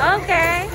Okay.